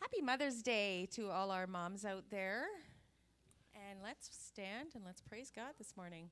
Happy Mother's Day to all our moms out there. And let's stand and let's praise God this morning.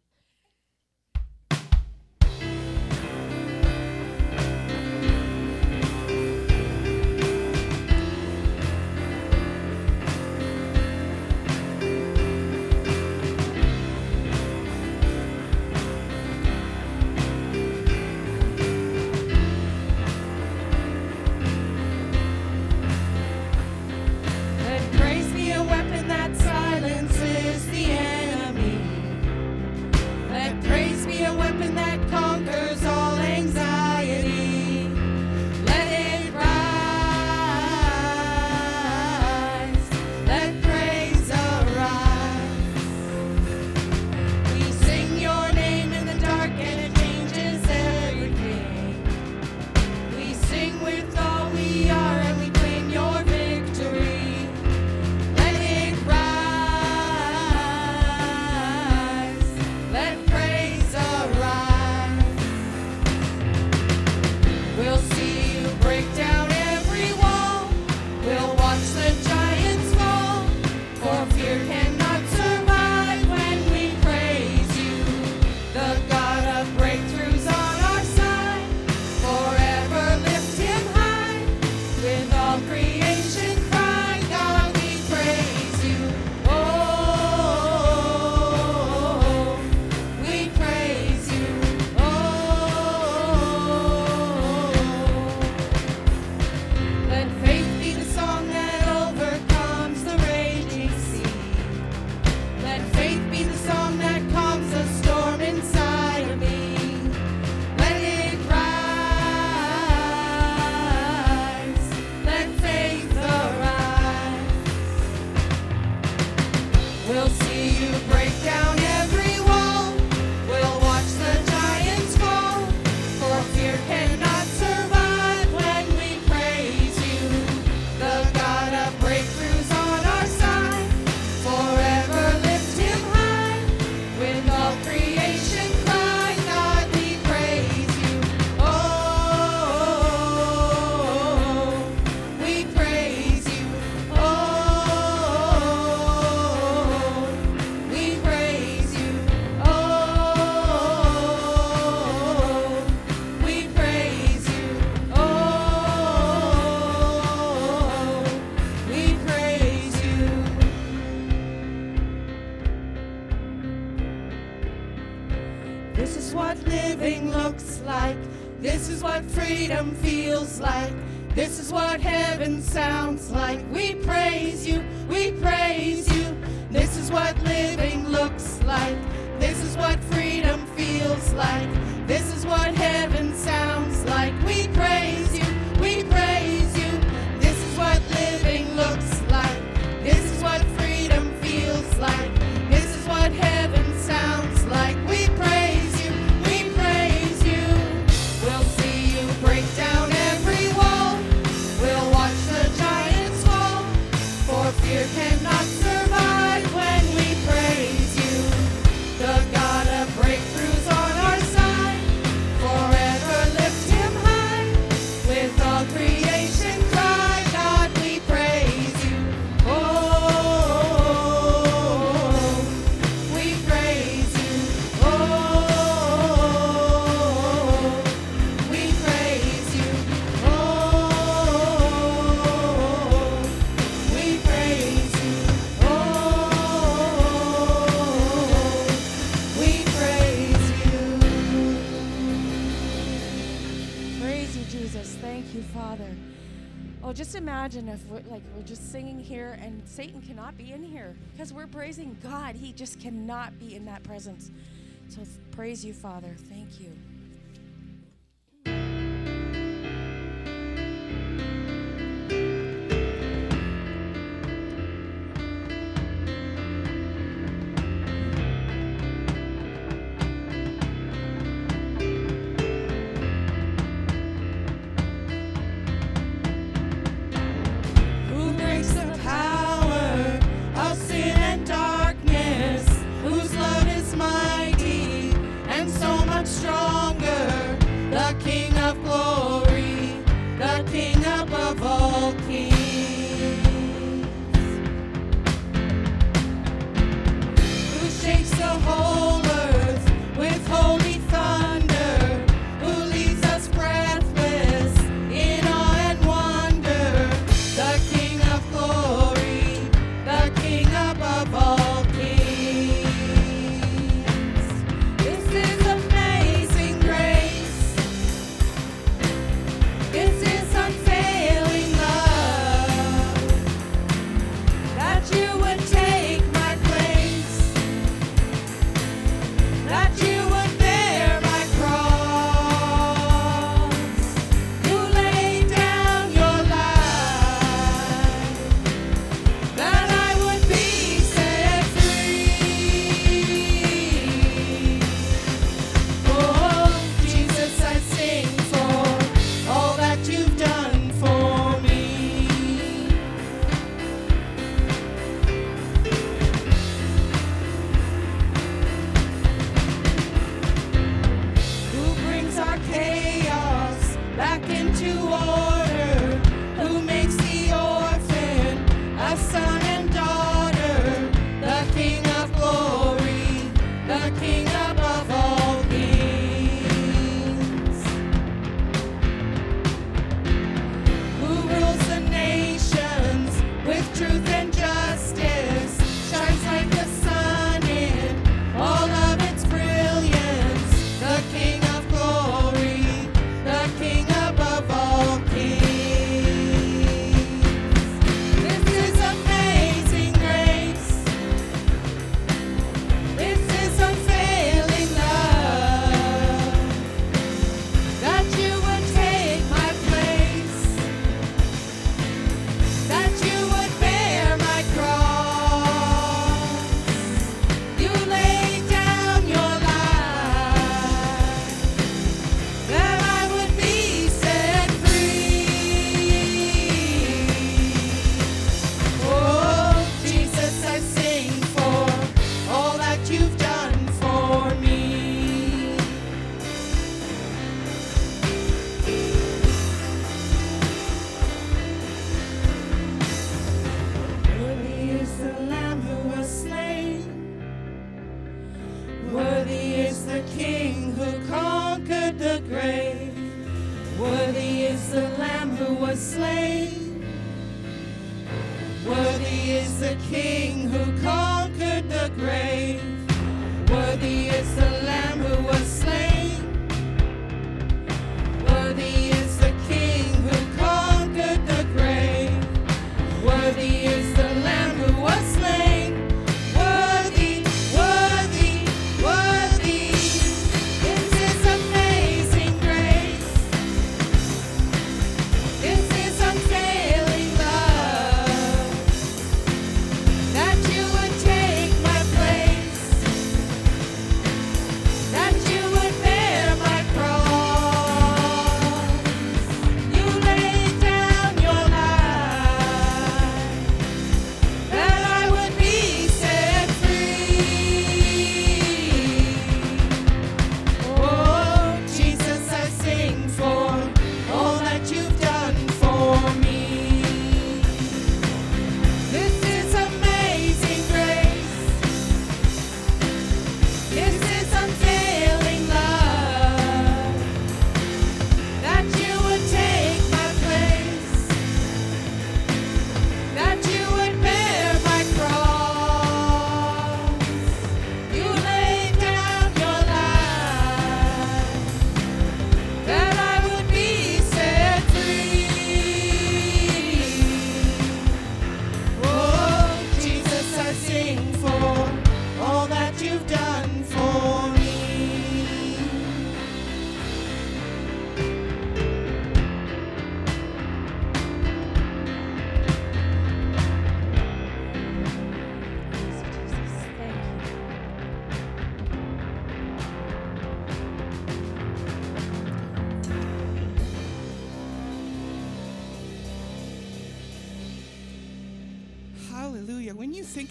Satan cannot be in here because we're praising God. He just cannot be in that presence. So praise you, Father. Thank you.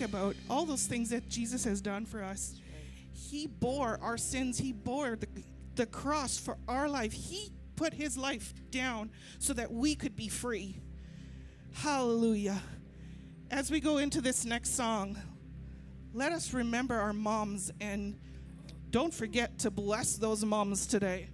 about all those things that Jesus has done for us. He bore our sins, He bore the, the cross for our life. He put His life down so that we could be free. Hallelujah. As we go into this next song, let us remember our moms and don't forget to bless those moms today.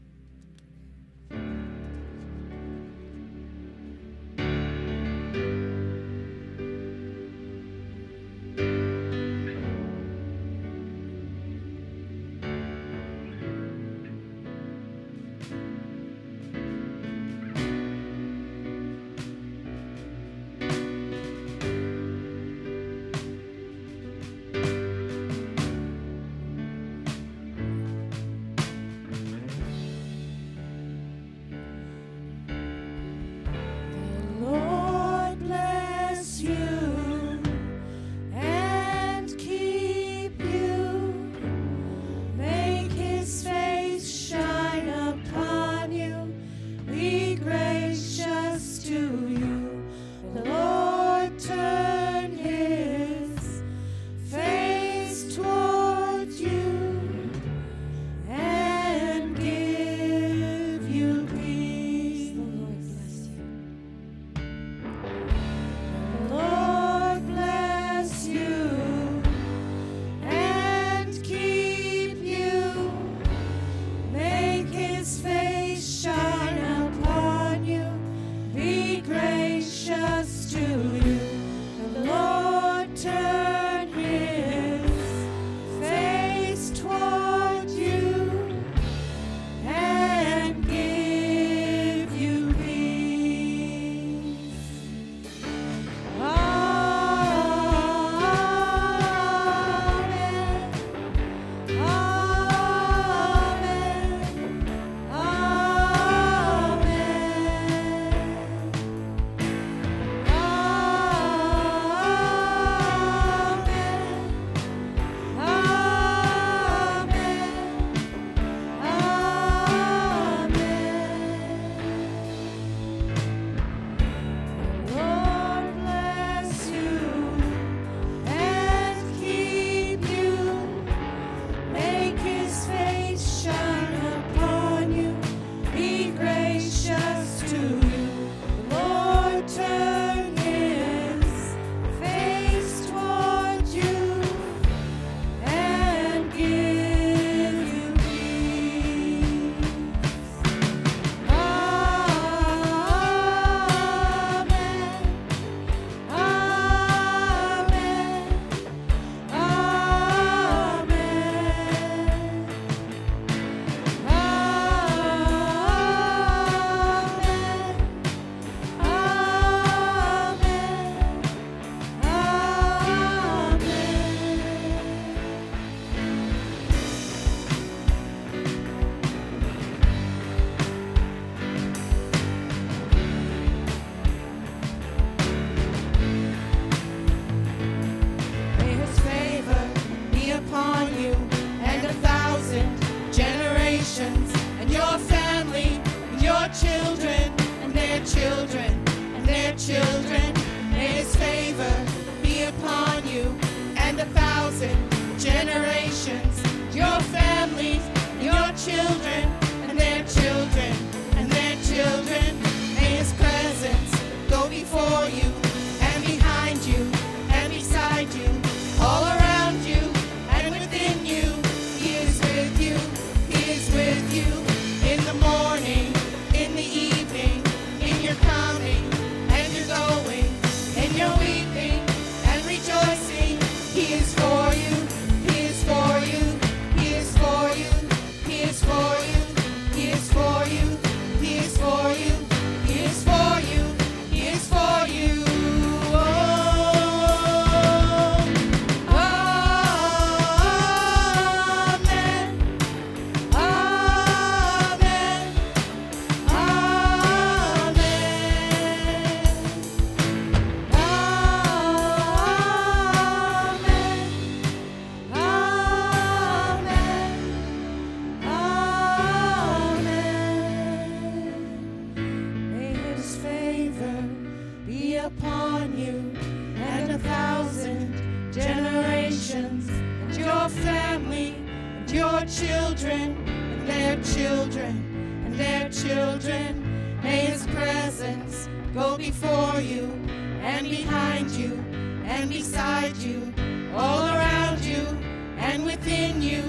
Within you.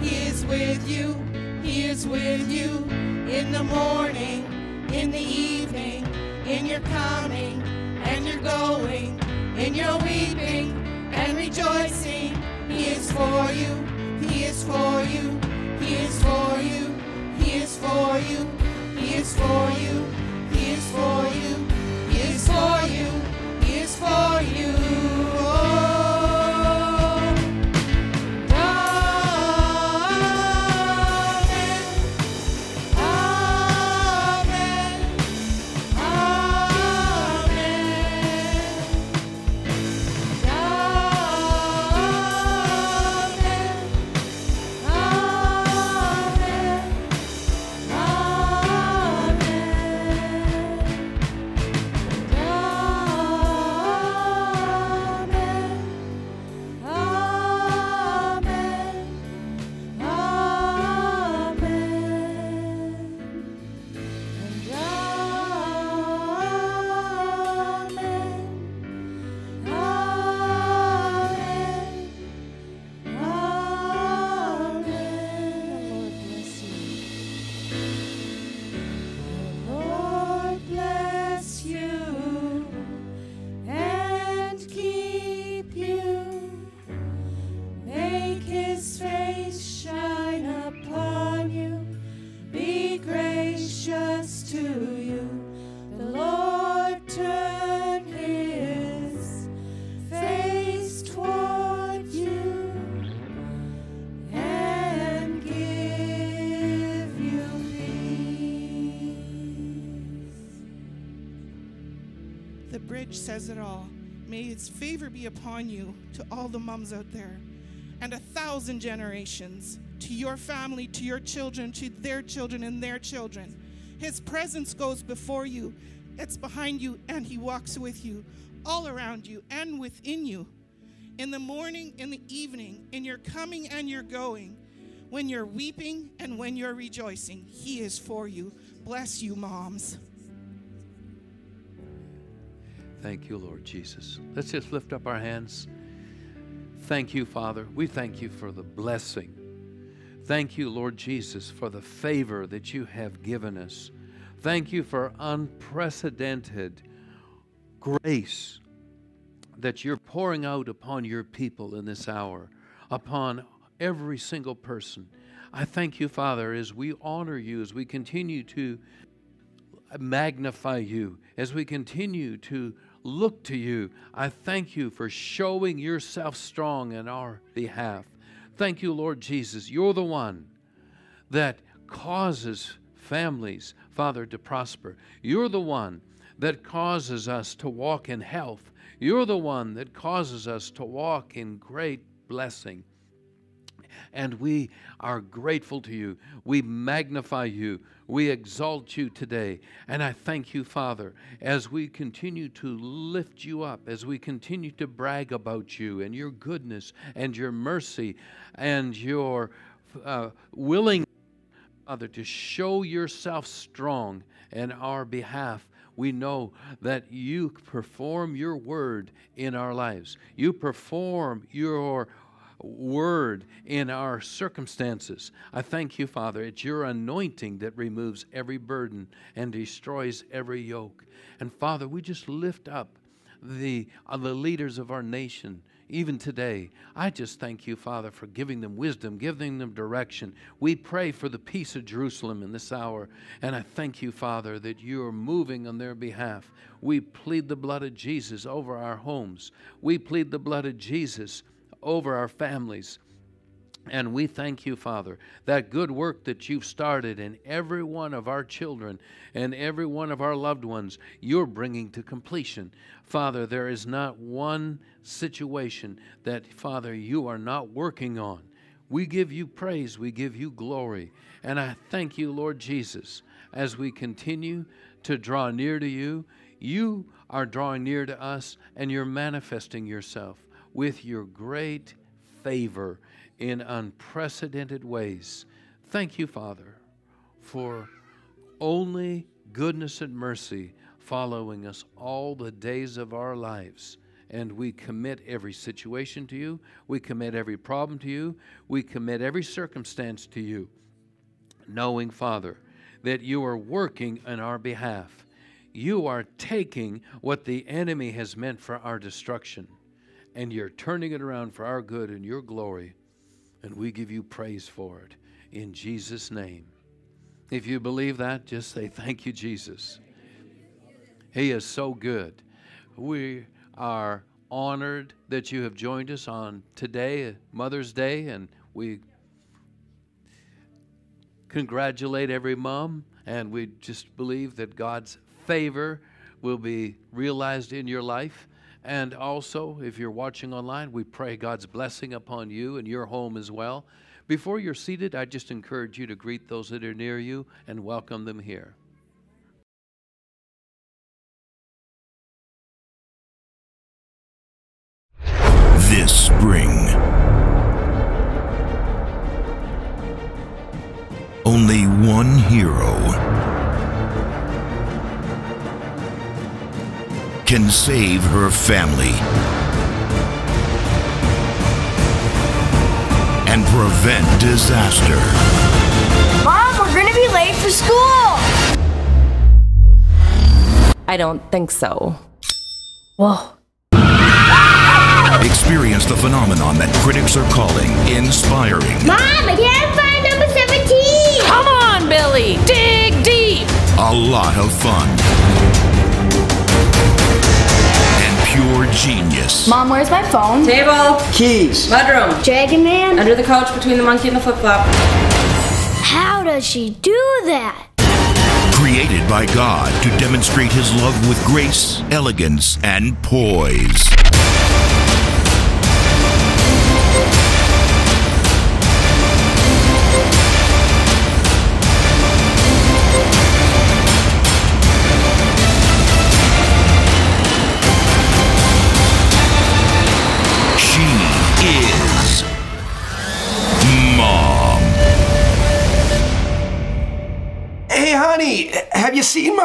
He is with you. He is with you in the morning, in the evening, in your coming and your going, in your weeping and rejoicing. He is for you. He is for you. He is for you. He is for you. He is for you. He is for you. He is for you. He is for you. Favor be upon you, to all the moms out there, and a thousand generations, to your family, to your children, to their children, and their children. His presence goes before you, it's behind you, and He walks with you, all around you, and within you. In the morning, in the evening, in your coming and your going, when you're weeping and when you're rejoicing, He is for you. Bless you, moms. Thank you, Lord Jesus. Let's just lift up our hands. Thank you, Father. We thank you for the blessing. Thank you, Lord Jesus, for the favor that you have given us. Thank you for unprecedented grace that you're pouring out upon your people in this hour, upon every single person. I thank you, Father, as we honor you, as we continue to magnify you as we continue to look to you. I thank you for showing yourself strong in our behalf. Thank you, Lord Jesus. You're the one that causes families, Father, to prosper. You're the one that causes us to walk in health. You're the one that causes us to walk in great blessing and we are grateful to you. We magnify you. We exalt you today. And I thank you, Father, as we continue to lift you up, as we continue to brag about you and your goodness and your mercy and your uh, willing, Father, to show yourself strong in our behalf we know that you perform your word in our lives. You perform your word in our circumstances. I thank you, Father. It's your anointing that removes every burden and destroys every yoke. And Father, we just lift up the, uh, the leaders of our nation. Even today, I just thank you, Father, for giving them wisdom, giving them direction. We pray for the peace of Jerusalem in this hour, and I thank you, Father, that you are moving on their behalf. We plead the blood of Jesus over our homes. We plead the blood of Jesus over our families. And we thank you, Father, that good work that you've started in every one of our children and every one of our loved ones, you're bringing to completion. Father, there is not one situation that, Father, you are not working on. We give you praise, we give you glory. And I thank you, Lord Jesus, as we continue to draw near to you. You are drawing near to us, and you're manifesting yourself with your great favor in unprecedented ways. Thank you, Father, for only goodness and mercy following us all the days of our lives. And we commit every situation to you. We commit every problem to you. We commit every circumstance to you, knowing, Father, that you are working on our behalf. You are taking what the enemy has meant for our destruction and you're turning it around for our good and your glory. And we give you praise for it in Jesus' name. If you believe that, just say, Thank you, Jesus. He is so good. We are honored that you have joined us on today, Mother's Day, and we congratulate every mom, and we just believe that God's favor will be realized in your life. And also, if you're watching online, we pray God's blessing upon you and your home as well. Before you're seated, I just encourage you to greet those that are near you and welcome them here. This spring, only one hero can save her family and prevent disaster. Mom, we're gonna be late for school! I don't think so. Whoa. Experience the phenomenon that critics are calling inspiring. Mom, I can't find number 17! Come on, Billy! Dig deep! A lot of fun. Pure genius. Mom, where's my phone? Table. Keys. Bedroom. Dragon Man? Under the couch between the monkey and the flip flop. How does she do that? Created by God to demonstrate his love with grace, elegance, and poise.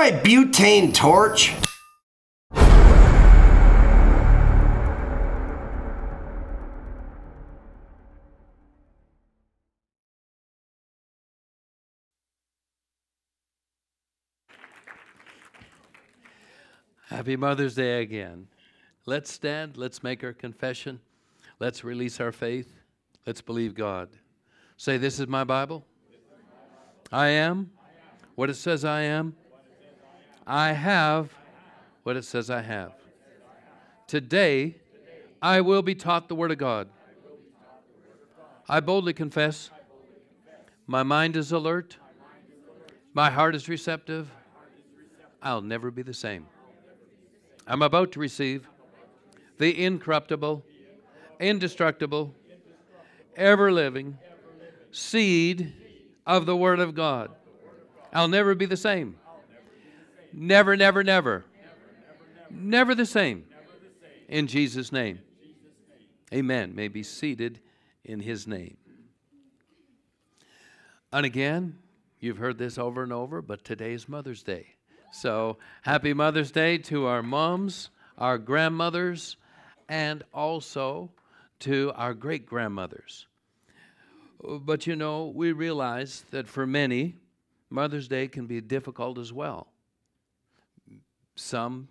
My butane torch? Happy Mother's Day again. Let's stand, let's make our confession, let's release our faith, let's believe God. Say, This is my Bible. I am what it says I am. I have what it says I have. Today, I will be taught the Word of God. I boldly confess my mind is alert, my heart is receptive. I'll never be the same. I'm about to receive the incorruptible, indestructible, ever living seed of the Word of God. I'll never be the same. Never, never, never. Never the same. In Jesus' name. Amen. May be seated in His name. And again, you've heard this over and over, but today is Mother's Day. So happy Mother's Day to our moms, our grandmothers, and also to our great grandmothers. But you know, we realize that for many, Mother's Day can be difficult as well. Some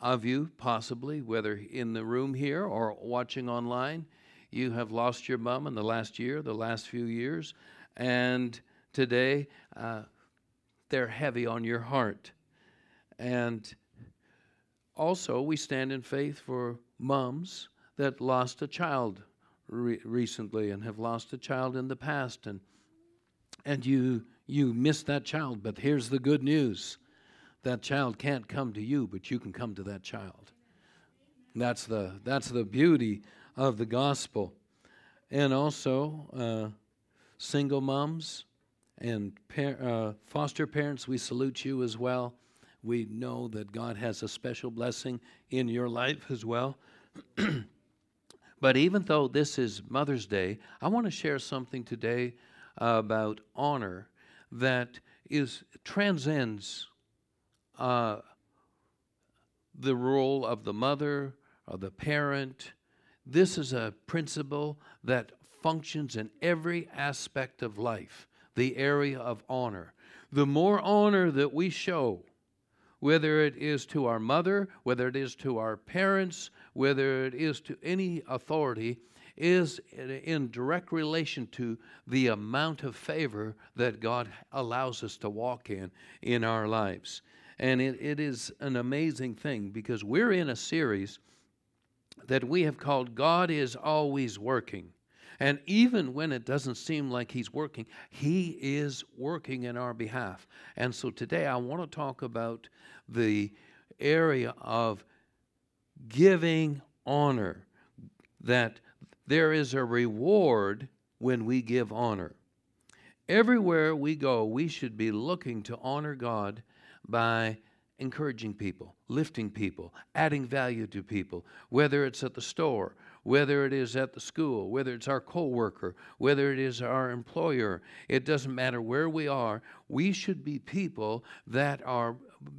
of you, possibly, whether in the room here or watching online, you have lost your mom in the last year, the last few years, and today uh, they're heavy on your heart. And also, we stand in faith for moms that lost a child re- recently and have lost a child in the past, and and you you miss that child. But here's the good news: that child can't come to you, but you can come to that child. That's the that's the beauty of the gospel, and also uh, single moms and par- uh, foster parents. We salute you as well. We know that God has a special blessing in your life as well. but even though this is Mother's Day, I want to share something today about honor that is transcends uh, the role of the mother or the parent. This is a principle that functions in every aspect of life, the area of honor. The more honor that we show, whether it is to our mother, whether it is to our parents, whether it is to any authority, is in direct relation to the amount of favor that God allows us to walk in in our lives. And it, it is an amazing thing because we're in a series that we have called God is Always Working. And even when it doesn't seem like He's working, He is working in our behalf. And so today I want to talk about the area of giving honor, that there is a reward when we give honor. Everywhere we go, we should be looking to honor God by encouraging people, lifting people, adding value to people, whether it's at the store, whether it is at the school, whether it's our coworker, whether it is our employer. It doesn't matter where we are. We should be people that are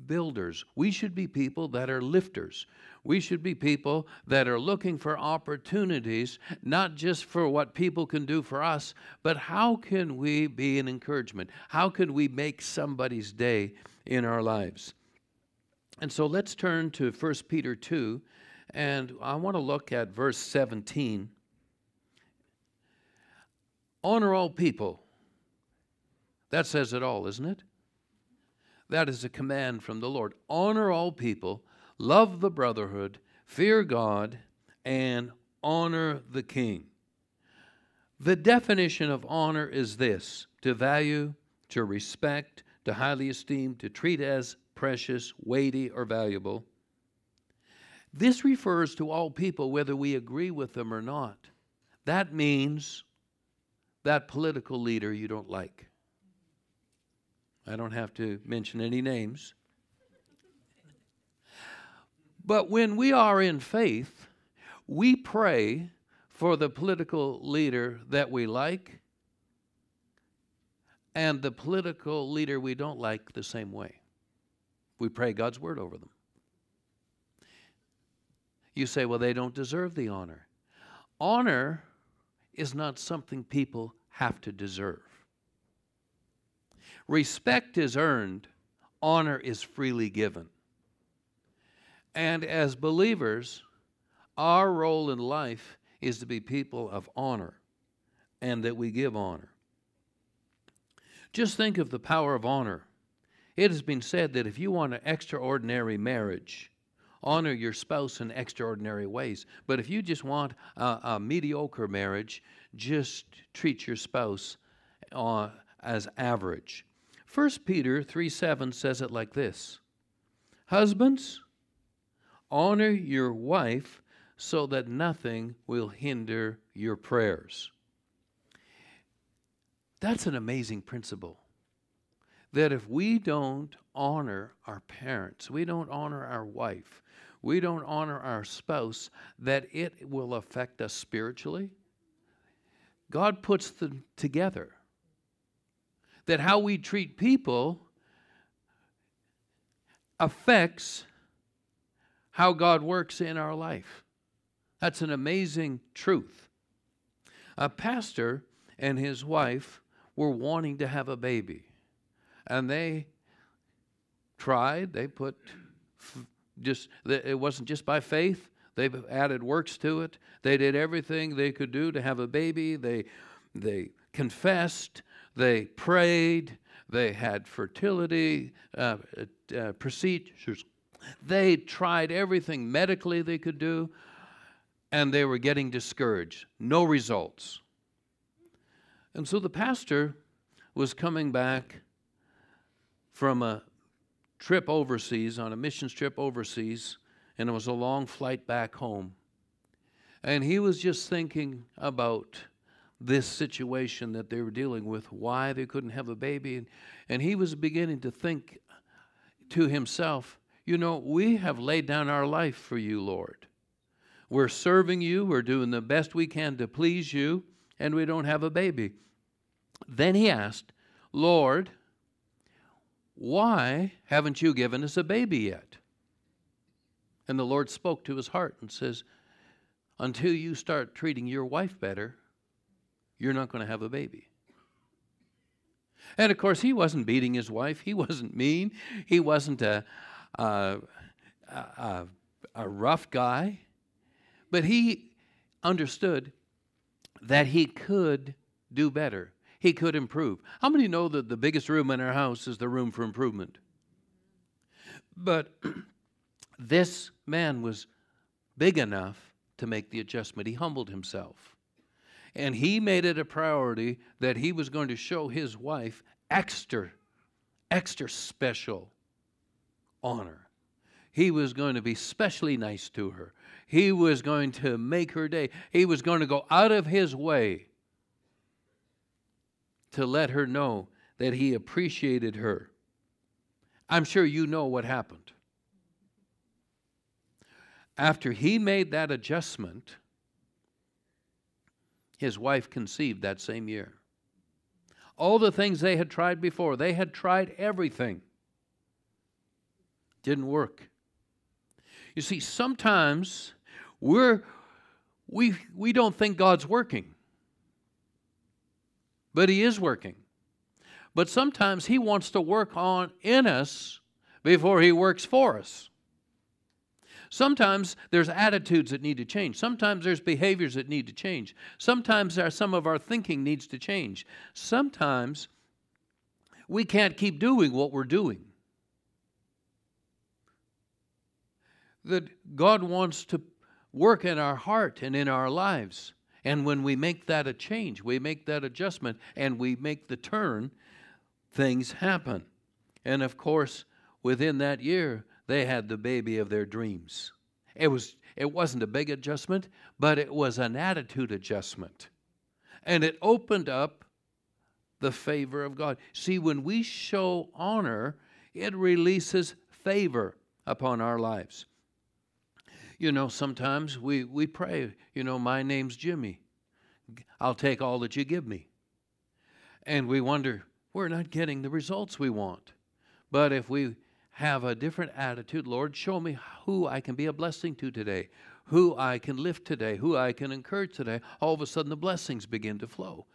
builders. We should be people that are lifters. We should be people that are looking for opportunities, not just for what people can do for us, but how can we be an encouragement? How can we make somebody's day in our lives? And so let's turn to 1 Peter 2, and I want to look at verse 17. Honor all people. That says it all, isn't it? That is a command from the Lord. Honor all people love the brotherhood, fear God, and honor the king. The definition of honor is this to value, to respect, to highly esteem, to treat as precious, weighty, or valuable. This refers to all people, whether we agree with them or not. That means that political leader you don't like. I don't have to mention any names. But when we are in faith, we pray for the political leader that we like and the political leader we don't like the same way. We pray God's word over them. You say, well, they don't deserve the honor. Honor is not something people have to deserve. Respect is earned, honor is freely given. And as believers, our role in life is to be people of honor and that we give honor. Just think of the power of honor. It has been said that if you want an extraordinary marriage, honor your spouse in extraordinary ways. But if you just want a, a mediocre marriage, just treat your spouse uh, as average. 1 Peter 3 7 says it like this Husbands, Honor your wife so that nothing will hinder your prayers. That's an amazing principle. That if we don't honor our parents, we don't honor our wife, we don't honor our spouse, that it will affect us spiritually. God puts them together. That how we treat people affects how God works in our life. That's an amazing truth. A pastor and his wife were wanting to have a baby, and they tried. They put just, it wasn't just by faith, they added works to it. They did everything they could do to have a baby. They, they confessed, they prayed, they had fertility uh, uh, procedures they tried everything medically they could do, and they were getting discouraged. No results. And so the pastor was coming back from a trip overseas, on a missions trip overseas, and it was a long flight back home. And he was just thinking about this situation that they were dealing with, why they couldn't have a baby. And he was beginning to think to himself, you know, we have laid down our life for you, Lord. We're serving you, we're doing the best we can to please you, and we don't have a baby. Then he asked, Lord, Why haven't you given us a baby yet? And the Lord spoke to his heart and says, Until you start treating your wife better, you're not going to have a baby. And of course, he wasn't beating his wife. He wasn't mean. He wasn't a, a, a, a rough guy. But he understood that he could do better. He could improve. How many know that the biggest room in our house is the room for improvement? But this man was big enough to make the adjustment. He humbled himself. And he made it a priority that he was going to show his wife extra, extra special honor. He was going to be specially nice to her. He was going to make her day. He was going to go out of his way to let her know that he appreciated her. I'm sure you know what happened. After he made that adjustment, his wife conceived that same year. All the things they had tried before, they had tried everything. Didn't work. You see, sometimes we're, we, we don't think God's working, but He is working. But sometimes He wants to work on in us before He works for us. Sometimes there's attitudes that need to change. Sometimes there's behaviors that need to change. Sometimes our, some of our thinking needs to change. Sometimes we can't keep doing what we're doing. That God wants to work in our heart and in our lives. And when we make that a change, we make that adjustment, and we make the turn, things happen. And of course, within that year, they had the baby of their dreams. It was it wasn't a big adjustment, but it was an attitude adjustment. And it opened up the favor of God. See, when we show honor, it releases favor upon our lives. You know, sometimes we, we pray, you know, my name's Jimmy. I'll take all that you give me. And we wonder, we're not getting the results we want. But if we have a different attitude. Lord, show me who I can be a blessing to today, who I can lift today, who I can encourage today. All of a sudden, the blessings begin to flow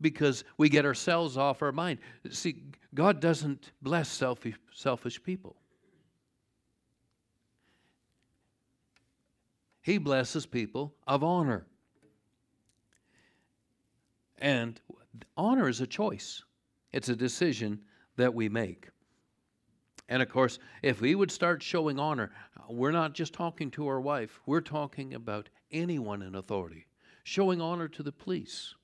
because we get ourselves off our mind. See, God doesn't bless selfish, selfish people. He blesses people of honor. And honor is a choice, it's a decision that we make. And of course, if we would start showing honor, we're not just talking to our wife, we're talking about anyone in authority. Showing honor to the police,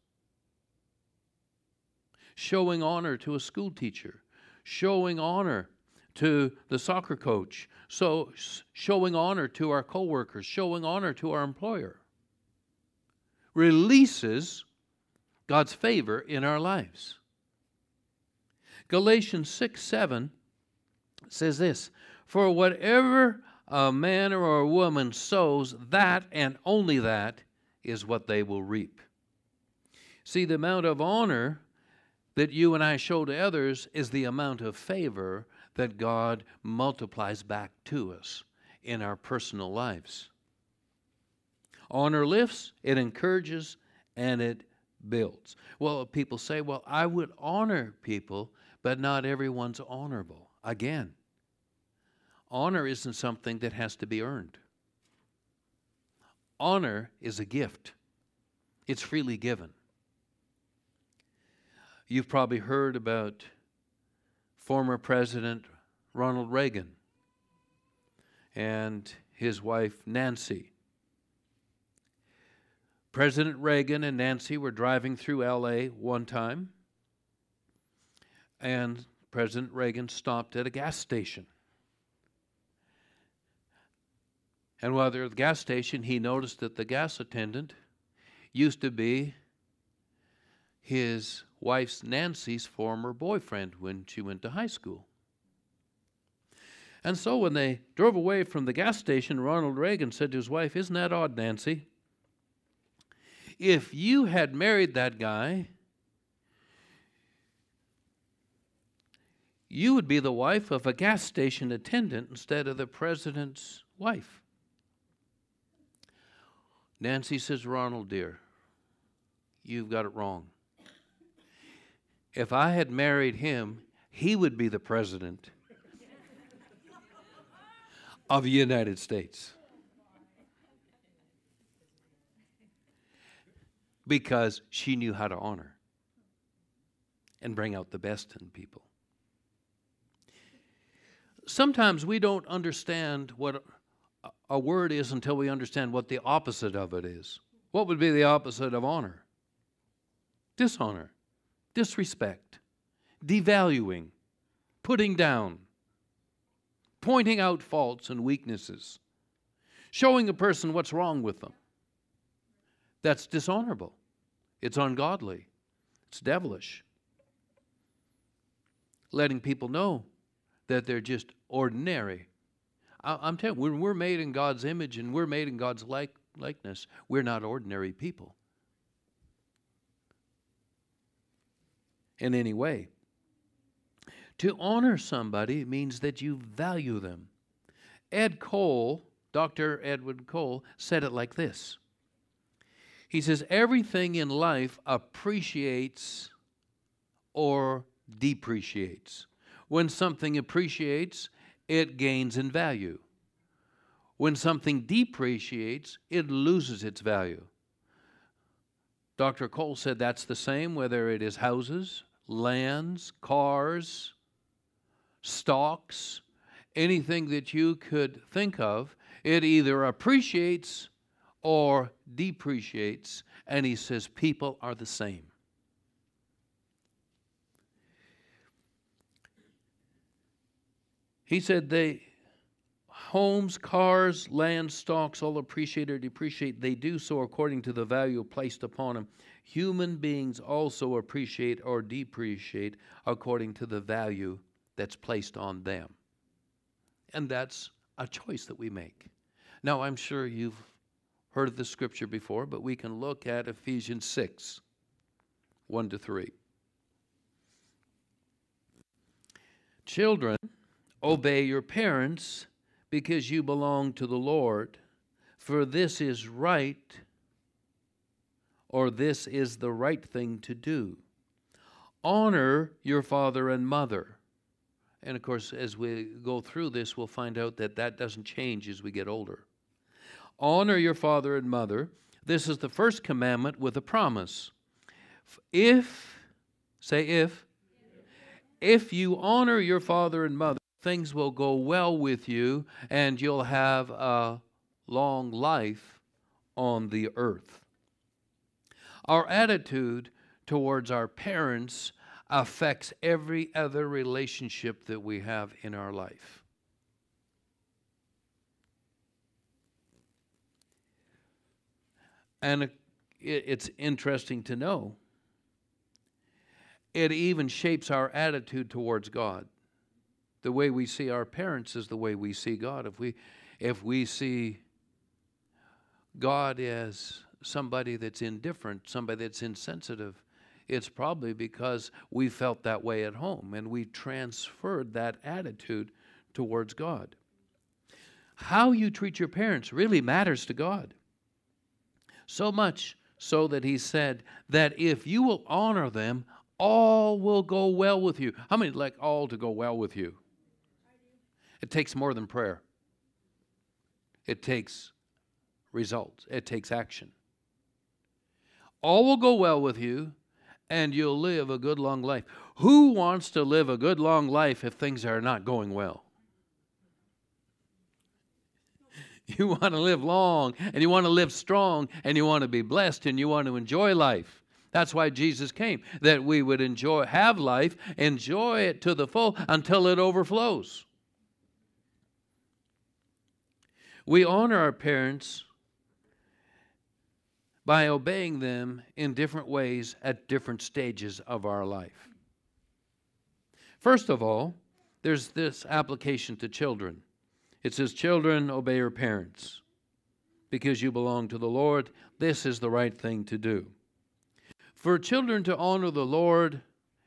showing honor to a school teacher, showing honor to the soccer coach, so showing honor to our coworkers, showing honor to our employer releases God's favor in our lives. Galatians 6 7 says this For whatever a man or a woman sows, that and only that is what they will reap. See, the amount of honor that you and I show to others is the amount of favor that God multiplies back to us in our personal lives. Honor lifts, it encourages, and it builds. Well, people say, well, I would honor people, but not everyone's honorable. Again, honor isn't something that has to be earned. Honor is a gift, it's freely given. You've probably heard about former President Ronald Reagan and his wife Nancy. President Reagan and Nancy were driving through LA one time, and President Reagan stopped at a gas station. And while they're at the gas station, he noticed that the gas attendant used to be his wife's Nancy's former boyfriend when she went to high school. And so when they drove away from the gas station, Ronald Reagan said to his wife, Isn't that odd, Nancy? If you had married that guy, you would be the wife of a gas station attendant instead of the president's wife. Nancy says, Ronald, dear, you've got it wrong. If I had married him, he would be the president of the United States. Because she knew how to honor and bring out the best in people. Sometimes we don't understand what a word is until we understand what the opposite of it is. What would be the opposite of honor? Dishonor, disrespect, devaluing, putting down, pointing out faults and weaknesses, showing a person what's wrong with them. That's dishonorable. It's ungodly. It's devilish. Letting people know that they're just ordinary. I, am telling you, when we're made in God's image and we're made in God's like, likeness, we're not ordinary people in any way. To honor somebody means that you value them. Ed Cole, Dr. Edward Cole, said it like this He says, Everything in life appreciates or depreciates. When something appreciates, it gains in value. When something depreciates, it loses its value. Dr. Cole said that's the same whether it is houses, lands, cars, stocks, anything that you could think of, it either appreciates or depreciates. And he says people are the same. He said they homes, cars, land, stocks all appreciate or depreciate. They do so according to the value placed upon them. Human beings also appreciate or depreciate according to the value that's placed on them. And that's a choice that we make. Now, I'm sure you've heard of the scripture before, but we can look at Ephesians 6 1 to 3. Children, obey your parents because you belong to the Lord, for this is right, or this is the right thing to do. Honor your father and mother and of course, as we go through this, we'll find out that that doesn't change as we get older. Honor your father and mother. This is the first commandment with a promise. If, say if, if you honor your father and mother, things will go well with you and you'll have a long life on the earth. Our attitude towards our parents affects every other relationship that we have in our life. And it's interesting to know, it even shapes our attitude towards God. The way we see our parents is the way we see God. If we, if we see God as somebody that's indifferent, somebody that's insensitive, it's probably because we felt that way at home and we transferred that attitude towards God. How you treat your parents really matters to God. So much so that He said that if you will honor them, all will go well with you. How many like all to go well with you? It takes more than prayer. It takes results. It takes action. All will go well with you and you'll live a good long life. Who wants to live a good long life if things are not going well? You want to live long and you want to live strong and you want to be blessed and you want to enjoy life. That's why Jesus came, that we would enjoy, have life, enjoy it to the full until it overflows. We honor our parents by obeying them in different ways at different stages of our life. First of all, there's this application to children. It says, Children, obey your parents. Because you belong to the Lord, this is the right thing to do. For children to honor the Lord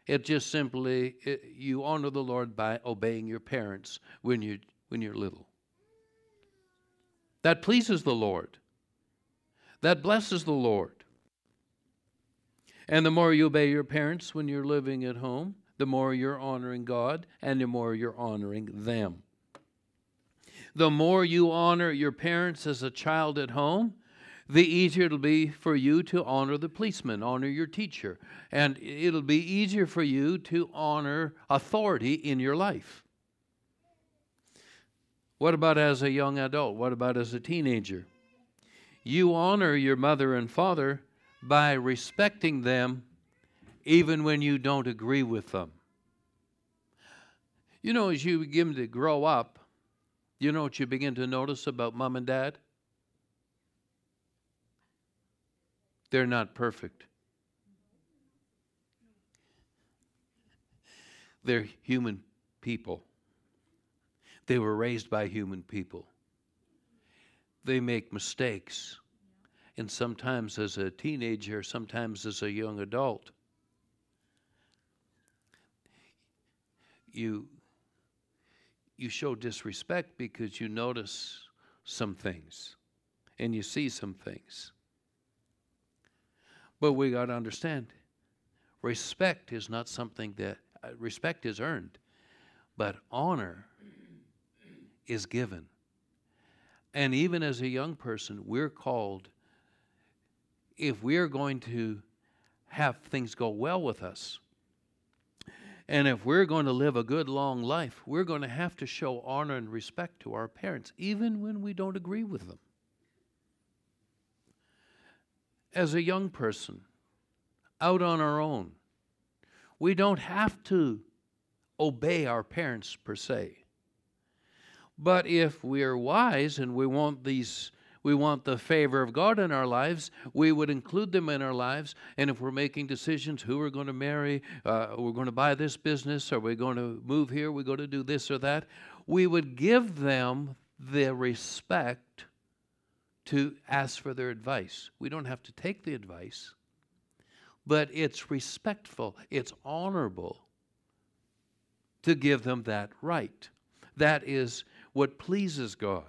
It just simply it, you honor the Lord by obeying your parents when you when you're little. That pleases the Lord. That blesses the Lord. And the more you obey your parents when you're living at home, the more you're honoring God and the more you're honoring them. The more you honor your parents as a child at home, the easier it'll be for you to honor the policeman, honor your teacher, and it'll be easier for you to honor authority in your life. What about as a young adult? What about as a teenager? You honor your mother and father by respecting them even when you don't agree with them. You know, as you begin to grow up, you know what you begin to notice about mom and dad? They're not perfect. They're human people. They were raised by human people. They make mistakes. And sometimes as a teenager, sometimes as a young adult, you you show disrespect because you notice some things and you see some things. But we got to understand respect is not something that uh, respect is earned, but honor is given. And even as a young person, we're called, if we're going to have things go well with us, and if we're going to live a good long life, we're going to have to show honor and respect to our parents, even when we don't agree with them. As a young person, out on our own, we don't have to obey our parents per se. But if we are wise and we want these we want the favor of God in our lives, we would include them in our lives. And if we're making decisions, who we're going to marry, uh, we're going to buy this business, are we going to move here, we're going to do this or that, we would give them the respect to ask for their advice. We don't have to take the advice, but it's respectful, it's honorable to give them that right. That is what pleases God.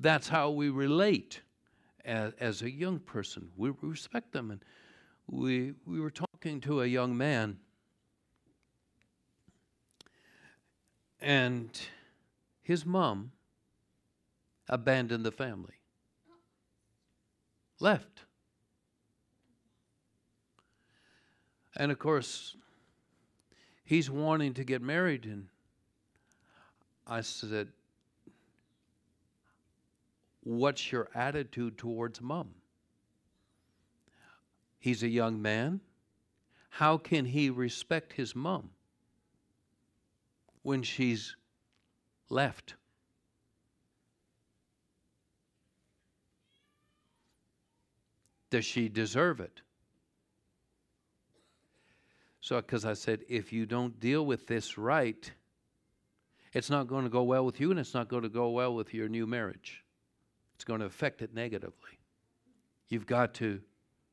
That's how we relate as, as a young person. We respect them. And we, we were talking to a young man, and his mom abandoned the family, left. And of course, he's wanting to get married. And I said, What's your attitude towards mom? He's a young man. How can he respect his mom when she's left? Does she deserve it? So, because I said, if you don't deal with this right, it's not going to go well with you and it's not going to go well with your new marriage. It's going to affect it negatively. You've got to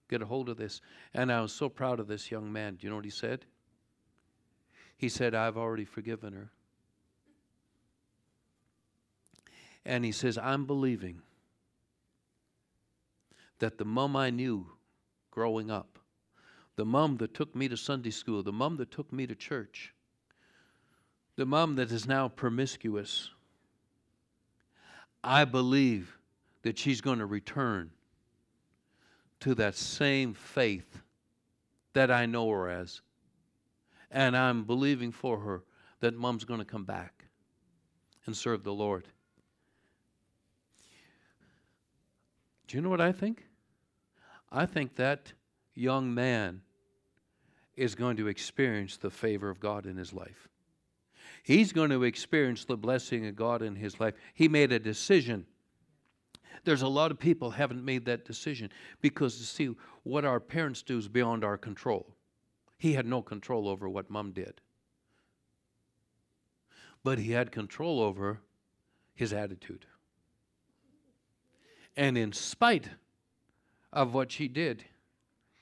get a hold of this. And I was so proud of this young man. Do you know what he said? He said, I've already forgiven her. And he says, I'm believing that the mom I knew growing up, the mom that took me to Sunday school, the mom that took me to church, the mom that is now promiscuous, I believe that she's going to return to that same faith that I know her as. And I'm believing for her that mom's going to come back and serve the Lord. Do you know what I think? I think that young man is going to experience the favor of God in his life. He's going to experience the blessing of God in his life. He made a decision. There's a lot of people haven't made that decision because to see what our parents do is beyond our control. He had no control over what mom did. But he had control over his attitude. And in spite of what she did,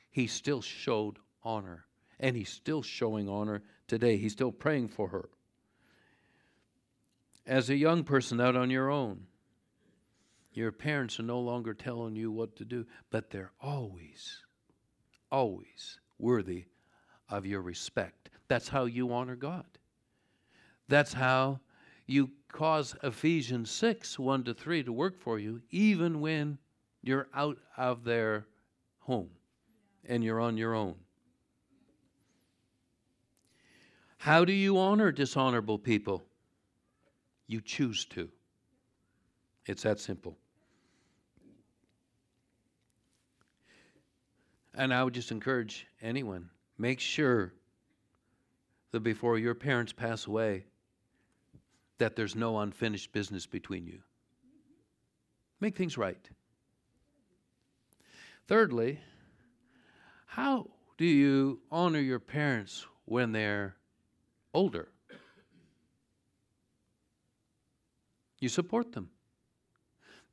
he still showed honor. And he's still showing honor today. He's still praying for her. As a young person out on your own, your parents are no longer telling you what to do, but they're always, always worthy of your respect. That's how you honor God. That's how you cause Ephesians 6 1 to 3 to work for you, even when you're out of their home and you're on your own. How do you honor dishonorable people? You choose to. It's that simple. And I would just encourage anyone make sure that before your parents pass away, that there's no unfinished business between you. Make things right. Thirdly, how do you honor your parents when they're older? You support them.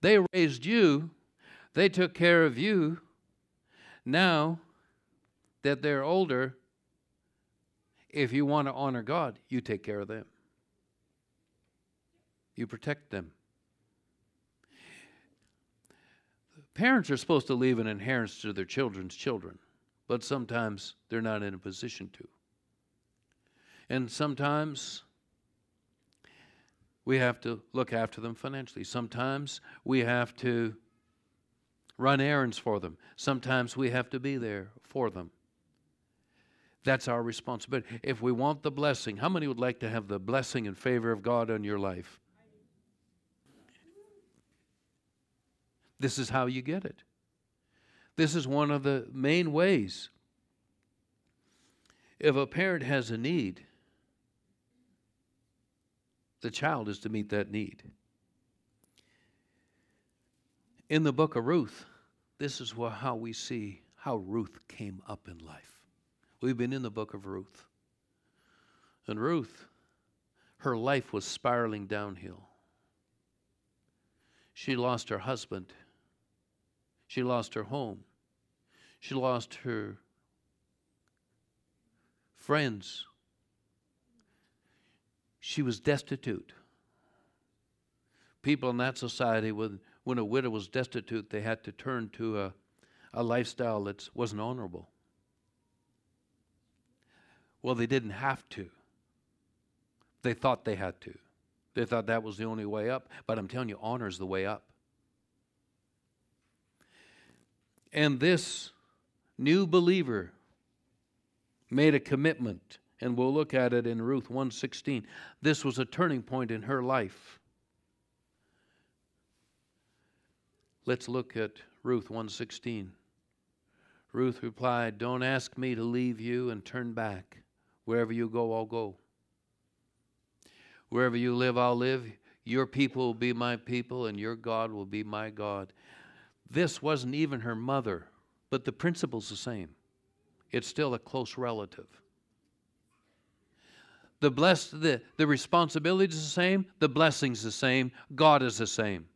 They raised you, they took care of you. Now that they're older, if you want to honor God, you take care of them. You protect them. Parents are supposed to leave an inheritance to their children's children, but sometimes they're not in a position to. And sometimes we have to look after them financially. Sometimes we have to run errands for them. Sometimes we have to be there for them. That's our responsibility. If we want the blessing, how many would like to have the blessing and favor of God on your life? This is how you get it. This is one of the main ways. If a parent has a need, the child is to meet that need. In the book of Ruth, this is how we see how Ruth came up in life. We've been in the book of Ruth. And Ruth, her life was spiraling downhill. She lost her husband. She lost her home. She lost her friends. She was destitute. People in that society, when, when a widow was destitute, they had to turn to a, a lifestyle that wasn't honorable. Well, they didn't have to. They thought they had to. They thought that was the only way up. But I'm telling you, honor is the way up. And this new believer made a commitment, and we'll look at it in Ruth 1:16. This was a turning point in her life. Let's look at Ruth 1:16. Ruth replied, "Don't ask me to leave you and turn back. Wherever you go, I'll go. Wherever you live, I'll live. Your people will be my people, and your God will be my God. This wasn't even her mother, but the principle's the same. It's still a close relative. The blessed, the, the responsibility is the same, the blessing's the same, God is the same.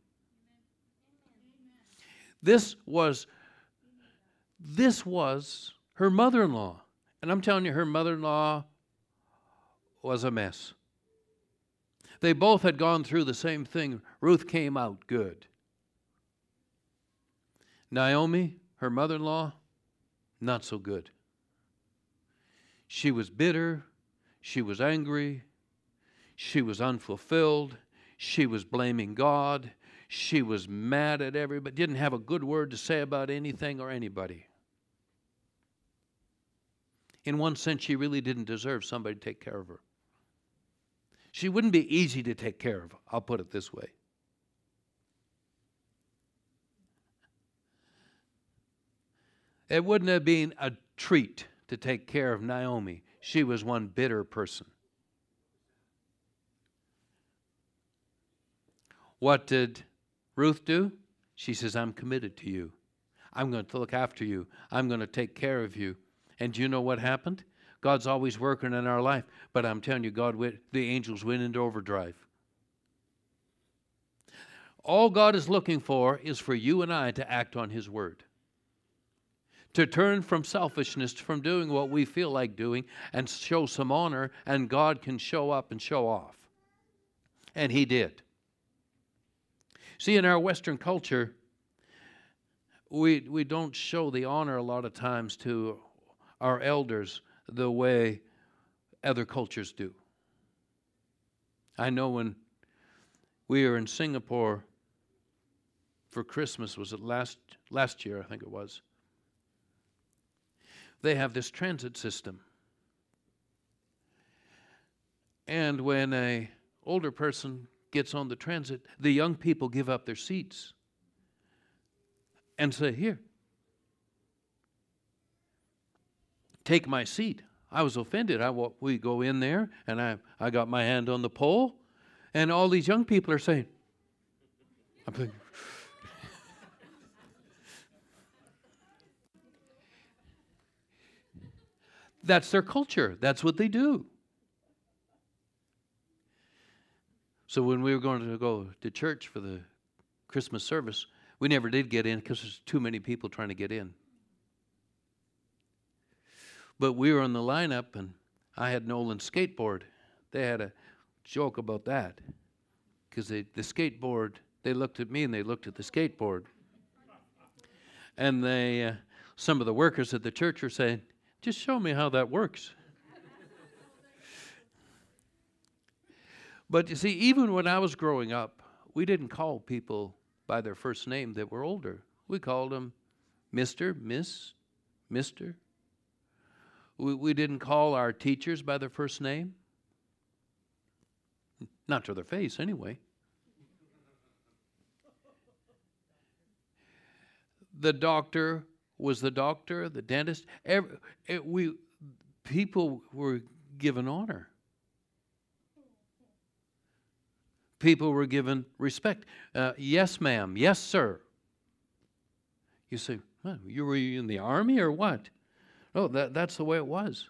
This was this was her mother-in-law. And I'm telling you, her mother in law was a mess. They both had gone through the same thing. Ruth came out good. Naomi, her mother in law, not so good. She was bitter. She was angry. She was unfulfilled. She was blaming God. She was mad at everybody, didn't have a good word to say about anything or anybody in one sense, she really didn't deserve somebody to take care of her. She wouldn't be easy to take care of, I'll put it this way. It wouldn't have been a treat to take care of Naomi. She was one bitter person. What did Ruth do? She says, I'm committed to you. I'm going to look after you. I'm going to take care of you. And do you know what happened? God's always working in our life, but I'm telling you, God, went, the angels went into overdrive. All God is looking for is for you and I to act on His word. To turn from selfishness, from doing what we feel like doing, and show some honor, and God can show up and show off. And He did. See, in our Western culture, we, we don't show the honor a lot of times to our elders the way other cultures do. I know when we were in Singapore for Christmas, was it last last year? I think it was. They have this transit system. And when a older person gets on the transit, the young people give up their seats and say, Here, take my seat. I was offended. I we go in there and I, I got my hand on the pole, and all these young people are saying, I'm thinking, That's their culture. That's what they do. So when we were going to go to church for the Christmas service, we never did get in because there's too many people trying to get in. But we were on the lineup, and I had Nolan's skateboard. They had a joke about that because the skateboard, they looked at me and they looked at the skateboard. And they, uh, some of the workers at the church were saying, just show me how that works. but you see, even when I was growing up, we didn't call people by their first name that were older. We called them Mr., Miss, Mr. We, we didn't call our teachers by their first name. Not to their face, anyway. The doctor was the doctor, the dentist. Every, it, we, people were given honor. People were given respect. Uh, yes, ma'am. Yes, sir. You say, well, you were in the army or what? No, that, that's the way it was.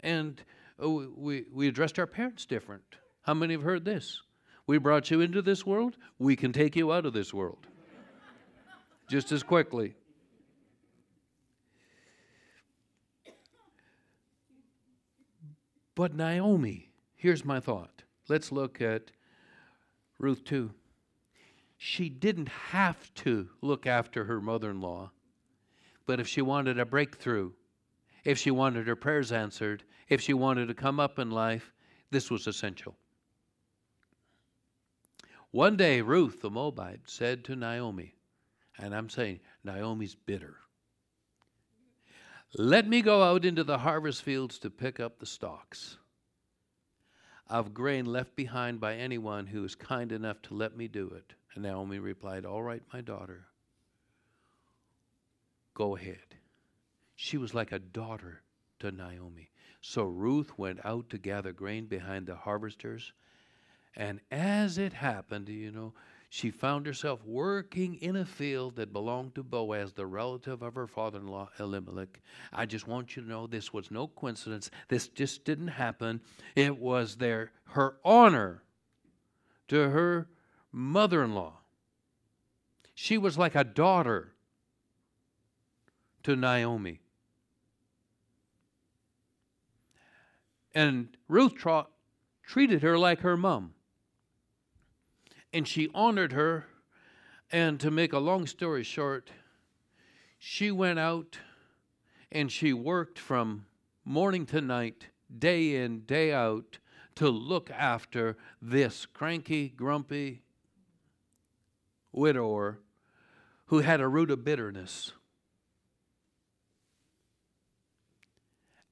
And uh, we, we addressed our parents different. How many have heard this? We brought you into this world, we can take you out of this world just as quickly. But Naomi, here's my thought. Let's look at Ruth 2. She didn't have to look after her mother in law, but if she wanted a breakthrough, if she wanted her prayers answered, if she wanted to come up in life, this was essential. One day, Ruth the Moabite said to Naomi, and I'm saying Naomi's bitter. Let me go out into the harvest fields to pick up the stalks of grain left behind by anyone who is kind enough to let me do it. And Naomi replied, All right, my daughter, go ahead. She was like a daughter to Naomi. So Ruth went out to gather grain behind the harvesters. And as it happened, you know, she found herself working in a field that belonged to Boaz, the relative of her father in law, Elimelech. I just want you to know this was no coincidence. This just didn't happen. It was their, her honor to her mother in law. She was like a daughter to Naomi. And Ruth tra- treated her like her mom and she honored her. And to make a long story short, she went out and she worked from morning to night, day in, day out, to look after this cranky, grumpy widower who had a root of bitterness.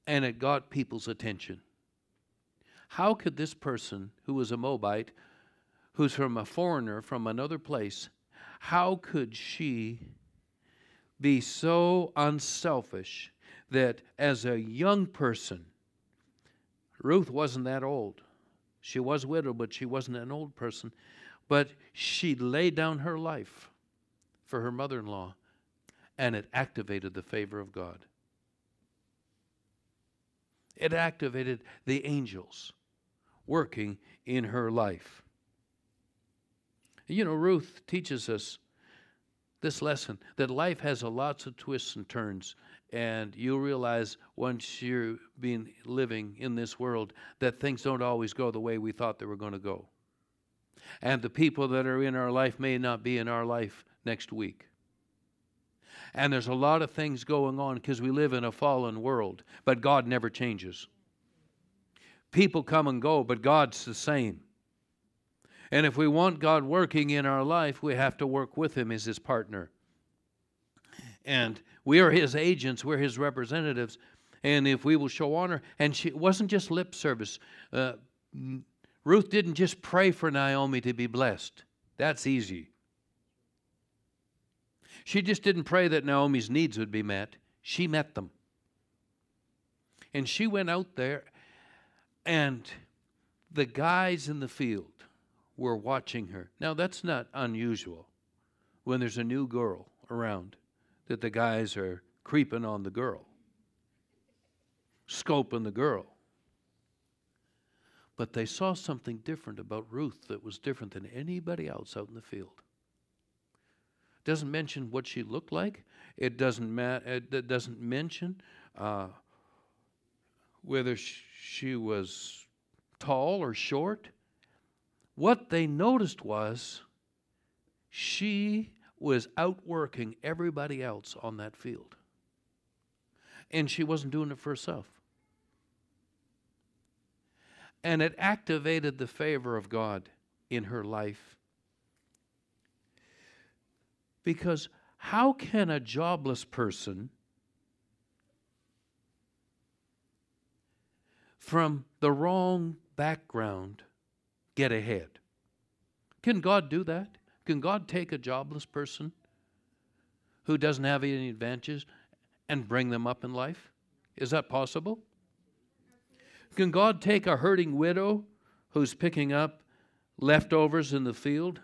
And it got people's attention. How could this person, who was a Moabite, who's from a foreigner from another place, how could she be so unselfish that as a young person, Ruth wasn't that old. She was widowed, but she wasn't an old person. But she laid down her life for her mother in law, and it activated the favor of God. It activated the angels working in her life. You know, Ruth teaches us this lesson that life has a lots of twists and turns and you'll realize once you're being living in this world that things don't always go the way we thought they were going to go. And the people that are in our life may not be in our life next week. And there's a lot of things going on because we live in a fallen world but god never changes. People come and go but god's the same and if we want God working in our life, we have to work with Him as His partner. And we are His agents, we're His representatives. And if we will show honor, and she, it wasn't just lip service. Uh, Ruth didn't just pray for Naomi to be blessed. That's easy. She just didn't pray that Naomi's needs would be met, she met them. And she went out there, and the guys in the field, were watching her. Now, that's not unusual when there's a new girl around that the guys are creeping on the girl, scoping the girl. But they saw something different about Ruth that was different than anybody else out in the field. It doesn't mention what she looked like. It doesn't ma- it doesn't mention uh, whether she was tall or short. What they noticed was she was outworking everybody else on that field. And she wasn't doing it for herself. And it activated the favor of God in her life. Because how can a jobless person from the wrong background get ahead. Can God do that? Can God take a jobless person who doesn't have any advantages and bring them up in life? Is that possible? Can God take a hurting widow who's picking up leftovers in the field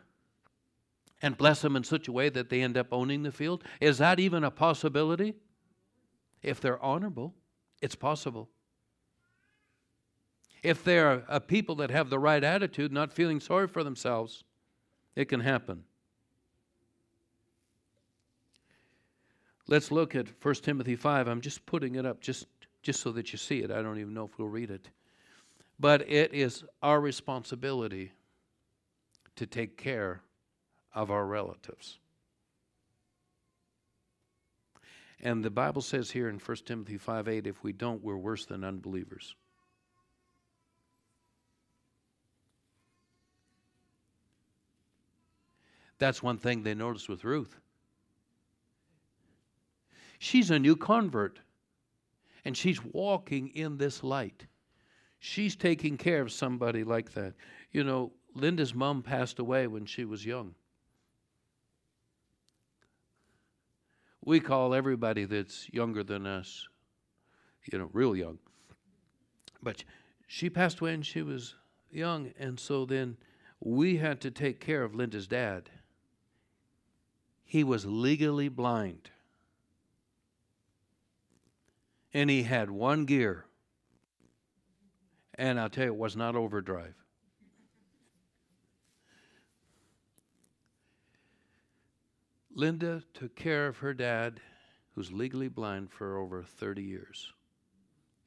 and bless them in such a way that they end up owning the field? Is that even a possibility? If they're honorable, it's possible. If they're a uh, people that have the right attitude, not feeling sorry for themselves, it can happen. Let's look at 1 Timothy 5. I'm just putting it up just, just so that you see it. I don't even know if we'll read it. But it is our responsibility to take care of our relatives. And the Bible says here in 1 Timothy 5 8, if we don't, we're worse than unbelievers. That's one thing they noticed with Ruth. She's a new convert, and she's walking in this light. She's taking care of somebody like that. You know, Linda's mom passed away when she was young. We call everybody that's younger than us, you know, real young. But she passed away when she was young, and so then we had to take care of Linda's dad he was legally blind. And he had one gear. And I'll tell you, it was not overdrive. Linda took care of her dad, who's legally blind for over 30 years.